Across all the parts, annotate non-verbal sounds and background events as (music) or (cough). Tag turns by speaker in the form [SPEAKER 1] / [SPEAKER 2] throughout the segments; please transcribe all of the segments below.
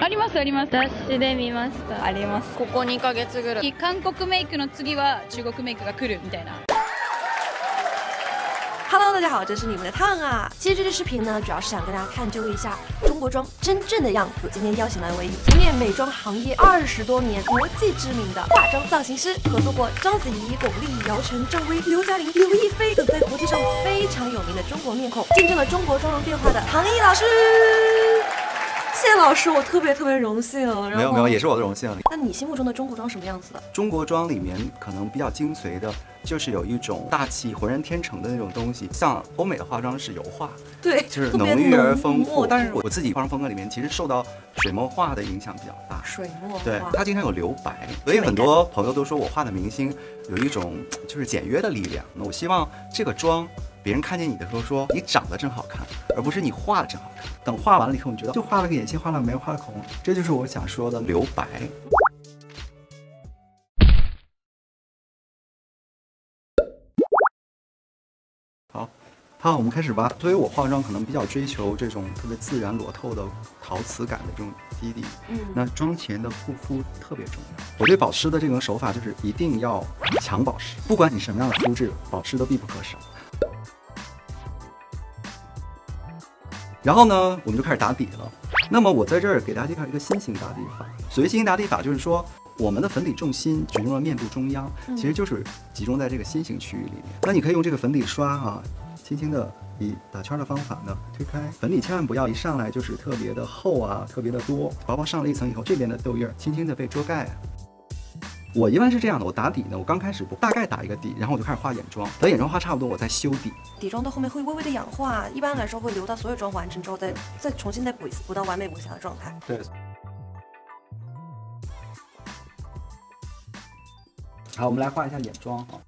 [SPEAKER 1] ありますあります
[SPEAKER 2] 雑誌で見ましたあります
[SPEAKER 3] ここ2ヶ月ぐらい
[SPEAKER 1] 韓国メイクの次は中国メイクが来るみたいな
[SPEAKER 4] Hello，大家好，这是你们的烫啊。其实这支视频呢，主要是想跟大家探究一下中国妆真正的样子。今天邀请来位从业美妆行业二十多年、国际知名的化妆造型师，合作过章子怡、巩俐、姚晨、赵薇、刘嘉玲、刘亦菲等在国际上非常有名的中国面孔，见证了中国妆容变化的唐毅老师。 谢老师，我特别特别荣幸。
[SPEAKER 5] 没有没有，也是我的荣幸。
[SPEAKER 4] 那你心目中的中国妆什么样子的？
[SPEAKER 5] 中国妆里面可能比较精髓的，就是有一种大气、浑然天成的那种东西。像欧美的化妆是油画，
[SPEAKER 4] 对，(laughs)
[SPEAKER 5] 就是浓郁而丰富。但是我自己化妆风格里面，其实受到水墨画的影响比较大。
[SPEAKER 4] 水墨
[SPEAKER 5] 对，它经常有留白，所以很多朋友都说我画的明星有一种就是简约的力量。那我希望这个妆。别人看见你的时候说你长得真好看，而不是你画的真好看。等画完了以后，你觉得就画了个眼线，画了眉，画了口红，这就是我想说的留白。好，我们开始吧。所以我化妆可能比较追求这种特别自然裸透的陶瓷感的这种基底。嗯，那妆前的护肤特别重要。我对保湿的这种手法就是一定要强保湿，不管你什么样的肤质，保湿都必不可少。然后呢，我们就开始打底了。那么我在这儿给大家介绍一个新型打底法。所谓新型打底法，就是说我们的粉底重心集中了面部中央，其实就是集中在这个心形区域里面。那你可以用这个粉底刷啊，轻轻的以打圈的方法呢推开粉底，千万不要一上来就是特别的厚啊，特别的多。薄薄上了一层以后，这边的痘印儿轻轻的被遮盖。我一般是这样的，我打底呢，我刚开始不大概打一个底，然后我就开始画眼妆，等眼妆画差不多，我再修底。
[SPEAKER 4] 底妆到后面会微微的氧化，一般来说会留到所有妆完成之后，再再重新再补一次，补到完美无瑕的状态。
[SPEAKER 5] 对。好，我们来画一下眼妆啊。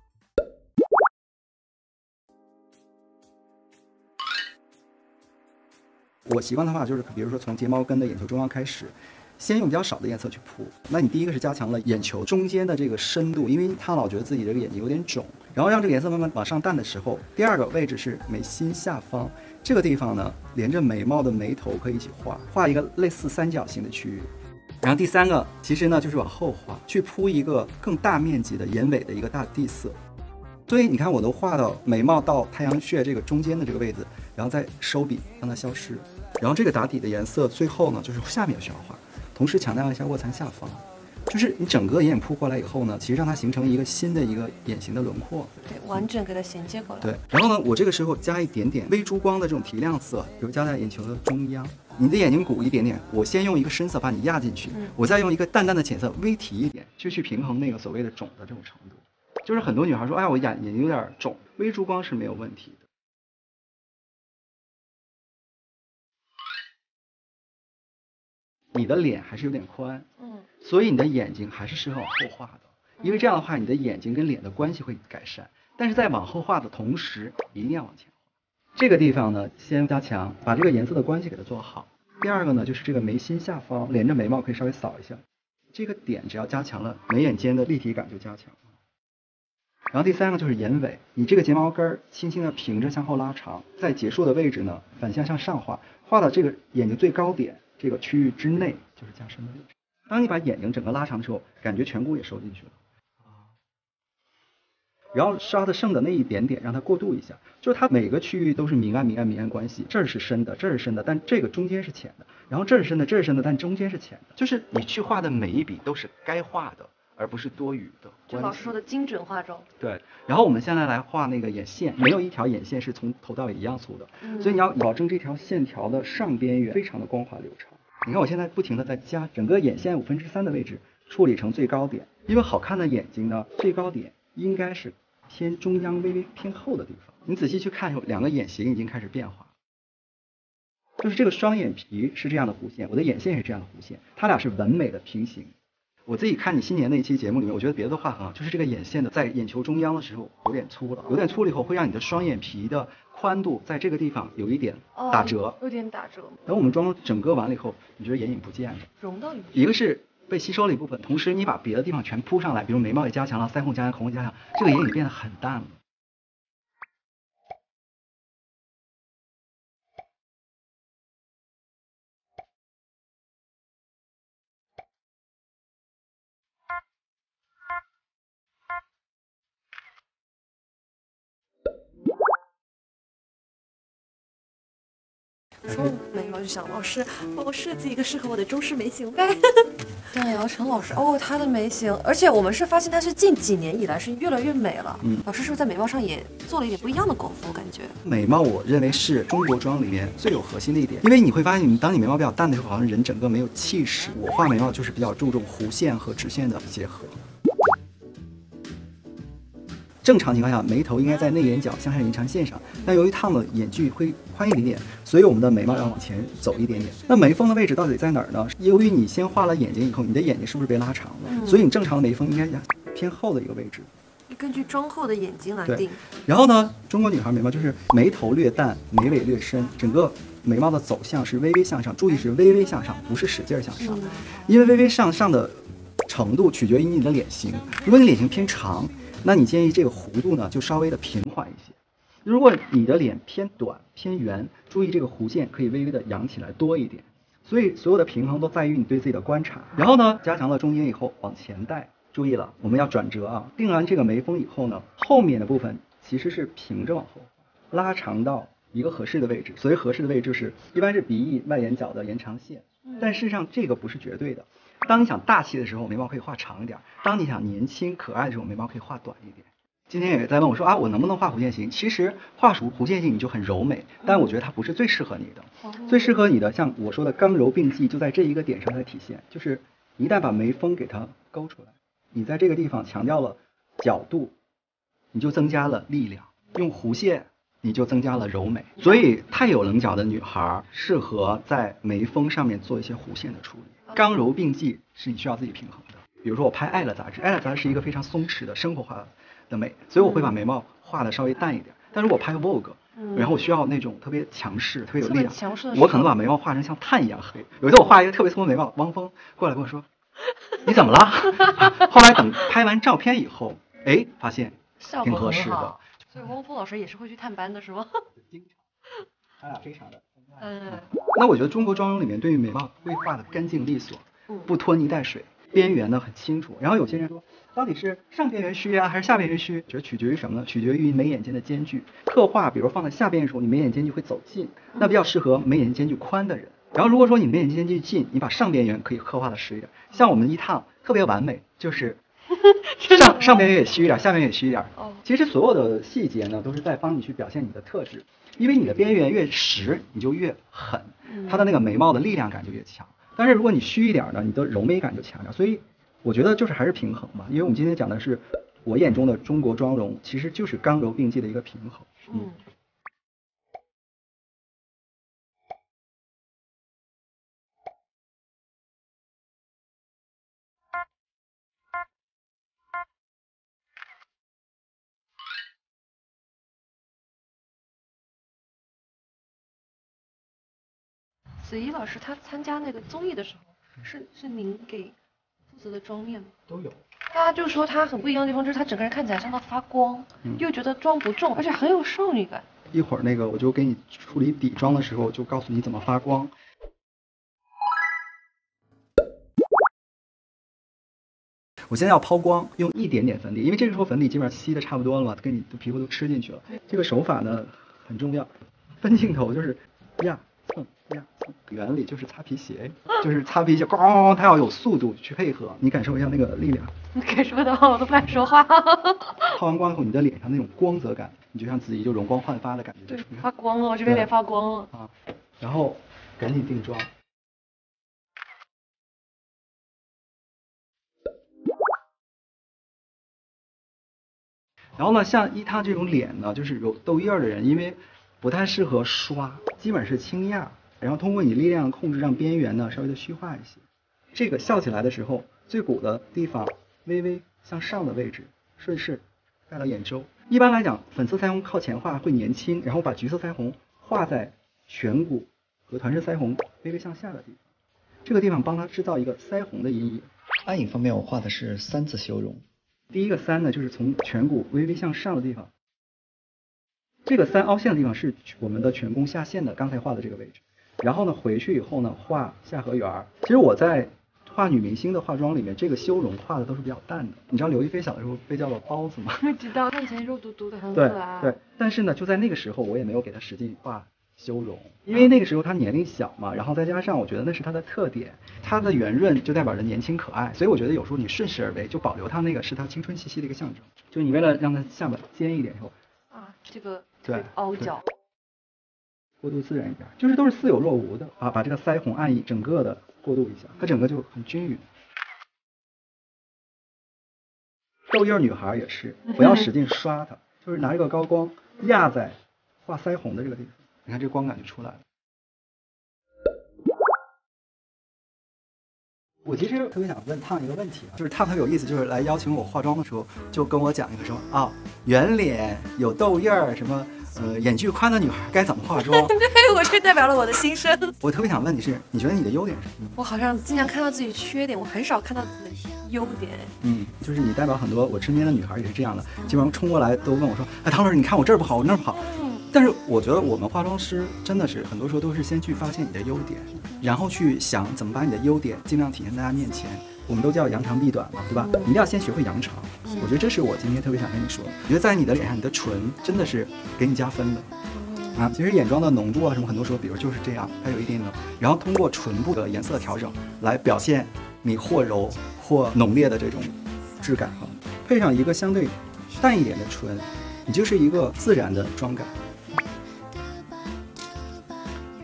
[SPEAKER 5] 我习惯的话就是，比如说从睫毛根的眼球中央开始。先用比较少的颜色去铺，那你第一个是加强了眼球中间的这个深度，因为他老觉得自己这个眼睛有点肿，然后让这个颜色慢慢往上淡的时候，第二个位置是眉心下方这个地方呢，连着眉毛的眉头可以一起画，画一个类似三角形的区域。然后第三个其实呢就是往后画，去铺一个更大面积的眼尾的一个大地色。所以你看我都画到眉毛到太阳穴这个中间的这个位置，然后再收笔让它消失。然后这个打底的颜色最后呢就是下面也需要画。同时强调一下卧蚕下方，就是你整个眼影铺过来以后呢，其实让它形成一个新的一个眼型的轮廓，
[SPEAKER 4] 对，完整给它衔接过来。
[SPEAKER 5] 对，然后呢，我这个时候加一点点微珠光的这种提亮色，比如加在眼球的中央，你的眼睛鼓一点点，我先用一个深色把你压进去，我再用一个淡淡的浅色微提一点，就去平衡那个所谓的肿的这种程度。就是很多女孩说，哎，我眼眼睛有点肿，微珠光是没有问题你的脸还是有点宽，嗯，所以你的眼睛还是适合往后画的，因为这样的话，你的眼睛跟脸的关系会改善。但是在往后画的同时，一定要往前画。这个地方呢，先加强，把这个颜色的关系给它做好。第二个呢，就是这个眉心下方连着眉毛可以稍微扫一下，这个点只要加强了，眉眼间的立体感就加强了。然后第三个就是眼尾，你这个睫毛根儿轻轻的平着向后拉长，在结束的位置呢，反向向上画，画到这个眼睛最高点。这个区域之内就是加深的位置。当你把眼睛整个拉长的时候，感觉颧骨也收进去了啊。然后刷的剩的那一点点，让它过渡一下，就是它每个区域都是明暗明暗明暗关系，这儿是深的，这儿是深的，但这个中间是浅的。然后这儿是深的，这儿是深的，但中间是浅的。就是你去画的每一笔都是该画的，而不是多余的。
[SPEAKER 4] 就老师说的精准化妆。
[SPEAKER 5] 对。然后我们现在来画那个眼线，没有一条眼线是从头到尾一样粗的，所以你要保证这条线条的上边缘非常的光滑流畅。你看我现在不停的在加整个眼线五分之三的位置处理成最高点，因为好看的眼睛呢，最高点应该是偏中央微微偏后的地方。你仔细去看，有两个眼型已经开始变化，就是这个双眼皮是这样的弧线，我的眼线是这样的弧线，它俩是完美的平行。我自己看你新年那一期节目里面，我觉得别的画很好，就是这个眼线的在眼球中央的时候有点粗了，有点粗了以后会让你的双眼皮的。宽度在这个地方有一点打折，
[SPEAKER 4] 有点打折。
[SPEAKER 5] 等我们妆整个完了以后，你觉得眼影不见了？
[SPEAKER 4] 融到里面。
[SPEAKER 5] 一个是被吸收了一部分，同时你把别的地方全铺上来，比如眉毛也加强了，腮红加强，口红加强，这个眼影变得很淡了。
[SPEAKER 4] 说眉毛就想老师帮我设计一个适合我的中式眉形呗。(laughs) 对，然后陈老师哦，她的眉形，而且我们是发现她是近几年以来是越来越美了。嗯，老师是不是在眉毛上也做了一点不一样的功夫？我感觉
[SPEAKER 5] 眉毛，我认为是中国妆里面最有核心的一点，因为你会发现，你当你眉毛比较淡的时候，好像人整个没有气势。我画眉毛就是比较注重弧线和直线的结合。正常情况下，眉头应该在内眼角向下延长线上，但由于烫了，眼距会宽一点点，所以我们的眉毛要往前走一点点。那眉峰的位置到底在哪儿呢？由于你先画了眼睛以后，你的眼睛是不是被拉长了？所以你正常的眉峰应该偏后的一个位置。
[SPEAKER 4] 根据妆后的眼睛来定。
[SPEAKER 5] 然后呢，中国女孩眉毛就是眉头略淡，眉尾略深，整个眉毛的走向是微微向上，注意是微微向上，不是使劲向上，因为微微向上的程度取决于你的脸型。如果你脸型偏长。那你建议这个弧度呢，就稍微的平缓一些。如果你的脸偏短偏圆，注意这个弧线可以微微的扬起来多一点。所以所有的平衡都在于你对自己的观察。然后呢，加强了中间以后往前带，注意了，我们要转折啊。定完这个眉峰以后呢，后面的部分其实是平着往后拉长到一个合适的位置。所谓合适的位置是，一般是鼻翼外眼角的延长线。但事实上这个不是绝对的。当你想大气的时候，眉毛可以画长一点；当你想年轻可爱的时候，眉毛可以画短一点。今天也在问我说啊，我能不能画弧线型？其实画弧弧线型你就很柔美，但我觉得它不是最适合你的。最适合你的，像我说的刚柔并济，就在这一个点上在体现。就是一旦把眉峰给它勾出来，你在这个地方强调了角度，你就增加了力量；用弧线，你就增加了柔美。所以太有棱角的女孩适合在眉峰上面做一些弧线的处理。刚柔并济是你需要自己平衡的。比如说我拍《爱了》杂志，《爱了》杂志是一个非常松弛的生活化的美，所以我会把眉毛画的稍微淡一点。但是我拍 Vogue，然后我需要那种特别强势、特别有力量，我可能把眉毛画成像炭一样黑。有一次我画一个特别粗的眉毛，汪峰过来跟我说：“你怎么了？” (laughs) 后来等拍完照片以后，哎，发现挺合适的。
[SPEAKER 4] 所以汪峰老师也是会去探班的是吗？
[SPEAKER 5] 经常，他俩非常的。嗯，那我觉得中国妆容里面对于眉毛规划的干净利索，不拖泥带水，边缘呢很清楚。然后有些人说，到底是上边缘虚啊，还是下边缘虚？觉得取决于什么呢？取决于眉眼间的间距。刻画，比如放在下边的时候，你眉眼间距会走近，那比较适合眉眼间距宽的人。然后如果说你眉眼间距近，你把上边缘可以刻画的实一点。像我们一趟特别完美，就是 (laughs) 上上边缘也虚一点，下边也虚一点。哦，其实所有的细节呢，都是在帮你去表现你的特质。因为你的边缘越实，你就越狠，它的那个眉毛的力量感就越强。但是如果你虚一点呢，你的柔美感就强点。所以我觉得就是还是平衡吧。因为我们今天讲的是我眼中的中国妆容，其实就是刚柔并济的一个平衡。嗯。
[SPEAKER 4] 子怡老师她参加那个综艺的时候，是是您给负责的妆面吗？
[SPEAKER 5] 都有。
[SPEAKER 4] 大家就说他很不一样的地方，就是他整个人看起来像在发光，又觉得妆不重，而且很有少女感。
[SPEAKER 5] 一会儿那个我就给你处理底妆的时候，就告诉你怎么发光。我现在要抛光，用一点点粉底，因为这个时候粉底基本上吸的差不多了嘛，跟你的皮肤都吃进去了。这个手法呢很重要，分镜头就是呀。蹭呀蹭，原理就是擦皮鞋，就是擦皮鞋，咣，它要有速度去配合，你感受一下那个力量。
[SPEAKER 4] 感受到，我都不敢说话。
[SPEAKER 5] 抛完光以后，你的脸上那种光泽感，你就像子怡就容光焕发的感觉。
[SPEAKER 4] 对，发光了，我这边脸发光了。
[SPEAKER 5] 啊，然后赶紧定妆。然后呢，像一他这种脸呢，就是有痘印儿的人，因为。不太适合刷，基本是轻压，然后通过你力量控制，让边缘呢稍微的虚化一些。这个笑起来的时候，最鼓的地方微微向上的位置，顺势带到眼周。一般来讲，粉色腮红靠前画会年轻，然后把橘色腮红画在颧骨和团式腮红微微向下的地方，这个地方帮它制造一个腮红的阴影。暗影方面，我画的是三次修容。第一个三呢，就是从颧骨微微向上的地方。这个三凹陷的地方是我们的颧弓下陷的，刚才画的这个位置。然后呢，回去以后呢，画下颌缘。其实我在画女明星的化妆里面，这个修容画的都是比较淡的。你知道刘亦菲小的时候被叫做包子吗？
[SPEAKER 4] 知道，她以前肉嘟嘟的，很可爱。
[SPEAKER 5] 对对。但是呢，就在那个时候，我也没有给她使劲画修容，因为那个时候她年龄小嘛，然后再加上我觉得那是她的特点，她的圆润就代表着年轻可爱，所以我觉得有时候你顺势而为，就保留她那个是她青春气息的一个象征。就你为了让她下巴尖一点以后，
[SPEAKER 4] 啊，这个
[SPEAKER 5] 对
[SPEAKER 4] 凹角，
[SPEAKER 5] 过渡自然一点，就是都是似有若无的啊，把这个腮红暗影整个的过渡一下，它整个就很均匀。痘印女孩也是，(laughs) 不要使劲刷它，就是拿这个高光压在画腮红的这个地方，你看这光感就出来了。我其实特别想问烫一个问题啊，就是烫特别有意思，就是来邀请我化妆的时候，就跟我讲一个什么啊，圆脸有痘印儿，什么呃眼距宽的女孩该怎么化妆？(laughs)
[SPEAKER 4] 对我这代表了我的心声。
[SPEAKER 5] 我特别想问你是，你觉得你的优点是什么？
[SPEAKER 4] 我好像经常看到自己缺点，我很少看到自己的优点。
[SPEAKER 5] 嗯，就是你代表很多我身边的女孩也是这样的，基本上冲过来都问我说，哎，唐老师，你看我这儿不好，我那儿不好。但是我觉得我们化妆师真的是很多时候都是先去发现你的优点，然后去想怎么把你的优点尽量体现在大家面前。我们都叫扬长避短嘛，对吧？一定要先学会扬长。我觉得这是我今天特别想跟你说的。我觉得在你的脸上，你的唇真的是给你加分的。啊，其实眼妆的浓度啊什么，很多时候比如就是这样，它有一定的，然后通过唇部的颜色调整来表现你或柔或浓烈的这种质感哈，配上一个相对淡一点的唇，你就是一个自然的妆感。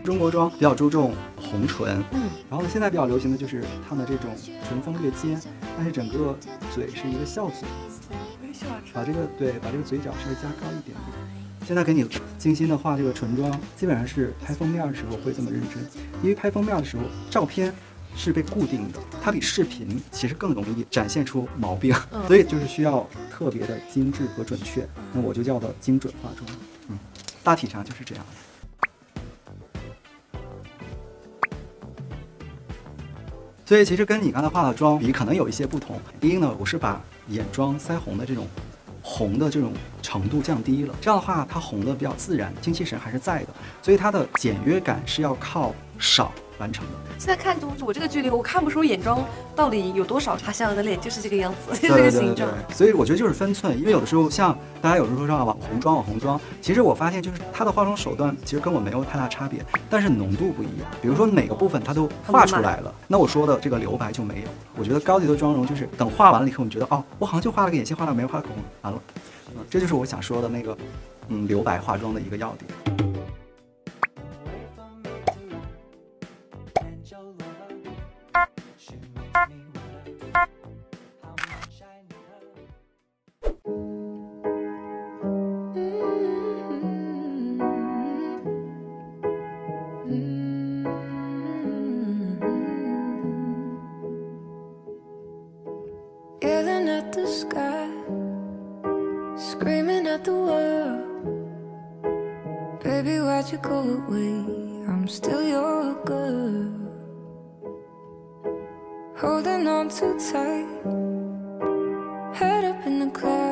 [SPEAKER 5] 中国妆比较注重红唇，
[SPEAKER 4] 嗯，
[SPEAKER 5] 然后，现在比较流行的就是烫的这种唇峰略尖，但是整个嘴是一个笑嘴，把这个对，把这个嘴角稍微加高一点。点。现在给你精心的画这个唇妆，基本上是拍封面的时候会这么认真，因为拍封面的时候照片是被固定的，它比视频其实更容易展现出毛病，(laughs) 所以就是需要特别的精致和准确。那我就叫做精准化妆，嗯，大体上就是这样。所以其实跟你刚才化的妆比，可能有一些不同。第一呢，我是把眼妆腮红的这种红的这种程度降低了，这样的话它红的比较自然，精气神还是在的，所以它的简约感是要靠少完成的。
[SPEAKER 4] 现在看从我这个距离，我看不出眼妆到底有多少。他像我的脸就是这个样子，
[SPEAKER 5] 对 (laughs)
[SPEAKER 4] 这个形状。
[SPEAKER 5] 所以我觉得就是分寸，因为有的时候像大家有时候说啊网红妆网红妆，其实我发现就是它的化妆手段其实跟我没有太大差别，但是浓度不一样。比如说哪个部分它都画出来了，那我说的这个留白就没有。我觉得高级的妆容就是等画完了以后，你觉得哦，我好像就画了个眼线，画了眉画口红，完了，嗯，这就是我想说的那个嗯留白化妆的一个要点。
[SPEAKER 3] Screaming at the world. Baby, why'd you go away? I'm still your girl. Holding on too tight. Head up in the clouds.